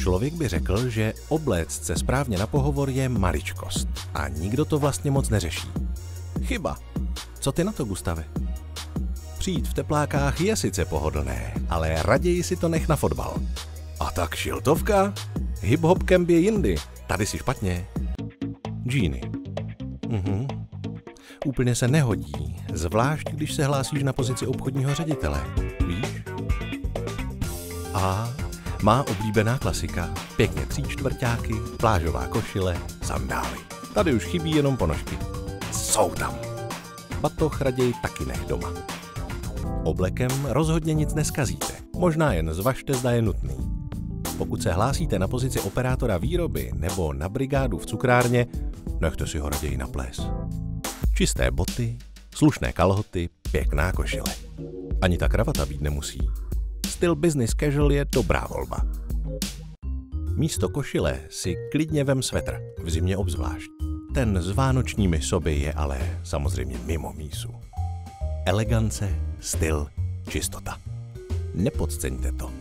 Člověk by řekl, že obléct se správně na pohovor je maličkost a nikdo to vlastně moc neřeší. Chyba. Co ty na to, Gustave? Přijít v teplákách je sice pohodlné, ale raději si to nech na fotbal. A tak šiltovka? Hip-hop camp je jindy, tady si špatně. Džíny. Mhm. Úplně se nehodí, zvlášť když se hlásíš na pozici obchodního ředitele. Víš? A má oblíbená klasika. Pěkně tří čtvrtáky, plážová košile, sandály. Tady už chybí jenom ponožky. Jsou tam. Batoh raději taky nech doma. Oblekem rozhodně nic neskazíte. Možná jen zvažte, zda je nutný. Pokud se hlásíte na pozici operátora výroby nebo na brigádu v cukrárně, nechte si ho raději na ples. Čisté boty, slušné kalhoty, pěkná košile. Ani ta kravata být nemusí. Styl business casual je dobrá volba. Místo košile si klidně vem svetr, v zimě obzvlášť. Ten s vánočními soby je ale samozřejmě mimo mísu. Elegance, styl, čistota. Nepodceňte to.